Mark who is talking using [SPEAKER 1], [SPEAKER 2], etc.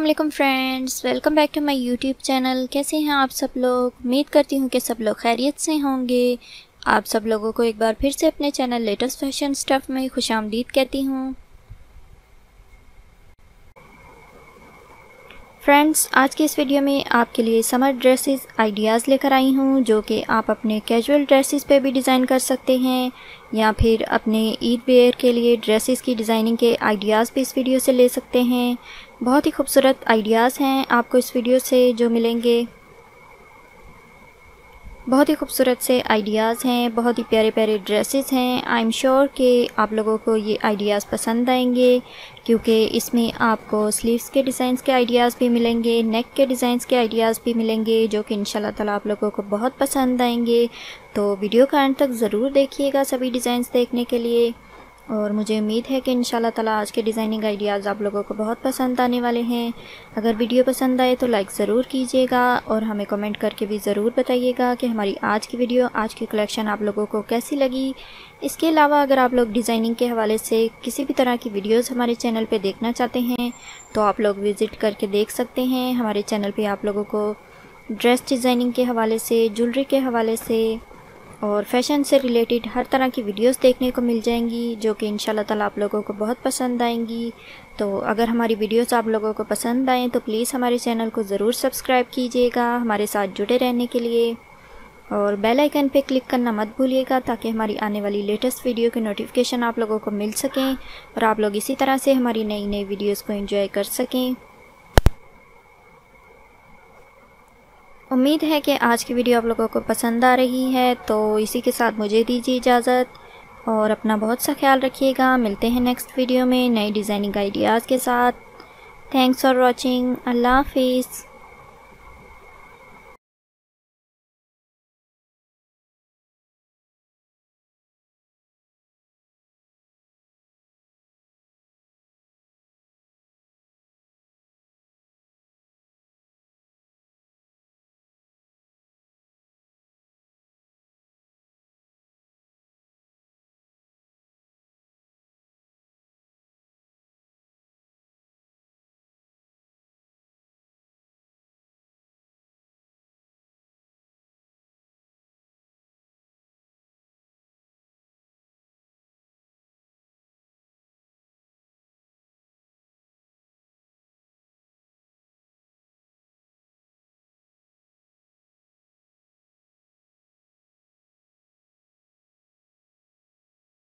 [SPEAKER 1] वालेकुम friends, welcome back to my YouTube channel. कैसे हैं आप सब लोग? उम्मीद करती हूँ कि सब लोग खैरियत से होंगे। आप सब लोगों को एक बार फिर से अपने चैनल लेटेस्ट फ़ैशन स्टफ़ में खुश आमदीद कहती हूँ। फ्रेंड्स आज के इस वीडियो में आपके लिए समर ड्रेसेस आइडियाज़ लेकर आई हूँ, जो कि आप अपने कैजुअल ड्रेसेस पे भी डिज़ाइन कर सकते हैं, या फिर अपने ईद वेयर के लिए ड्रेसेस की डिज़ाइनिंग के आइडियाज़ भी इस वीडियो से ले सकते हैं। बहुत ही खूबसूरत आइडियाज़ हैं आपको इस वीडियो से जो मिलेंगे। बहुत ही खूबसूरत से आइडियाज़ हैं, बहुत ही प्यारे प्यारे ड्रेसेस हैं। आई एम श्योर कि आप लोगों को ये आइडियाज़ पसंद आएँगे, क्योंकि इसमें आपको स्लीव्स के डिज़ाइंस के आइडियाज़ भी मिलेंगे नेक के डिज़ाइंस के आइडियाज़ भी मिलेंगे, जो कि इन ताला आप लोगों को बहुत पसंद आएँगे। तो वीडियो का एंड तक ज़रूर देखिएगा सभी डिज़ाइंस देखने के लिए। और मुझे उम्मीद है कि इन ताला आज के डिज़ाइनिंग आइडियाज़ आप लोगों को बहुत पसंद आने वाले हैं। अगर वीडियो पसंद आए तो लाइक ज़रूर कीजिएगा और हमें कमेंट करके भी ज़रूर बताइएगा कि हमारी आज की वीडियो, आज की कलेक्शन आप लोगों को कैसी लगी। इसके अलावा अगर आप लोग डिज़ाइनिंग के हवाले से किसी भी तरह की वीडियोज़ हमारे चैनल पर देखना चाहते हैं तो आप लोग विज़िट करके देख सकते हैं। हमारे चैनल पर आप लोगों को ड्रेस डिज़ाइनिंग के हवाले से, ज्वेलरी के हवाले से और फ़ैशन से रिलेटेड हर तरह की वीडियोस देखने को मिल जाएँगी, जो कि इन ताला आप लोगों को बहुत पसंद आएँगी। तो अगर हमारी वीडियोस आप लोगों को पसंद आएँ तो प्लीज़ हमारे चैनल को ज़रूर सब्सक्राइब कीजिएगा हमारे साथ जुड़े रहने के लिए। और बेल आइकन पे क्लिक करना मत भूलिएगा, ताकि हमारी आने वाली लेटेस्ट वीडियो के नोटिफिकेशन आप लोगों को मिल सकें और आप लोग इसी तरह से हमारी नई नई वीडियोस को एंजॉय कर सकें। उम्मीद है कि आज की वीडियो आप लोगों को पसंद आ रही है तो इसी के साथ मुझे दीजिए इजाज़त और अपना बहुत सा ख्याल रखिएगा। मिलते हैं नेक्स्ट वीडियो में नई डिज़ाइनिंग आइडियाज़ के साथ। थैंक्स फॉर वॉचिंग अल्लाह हाफिज़।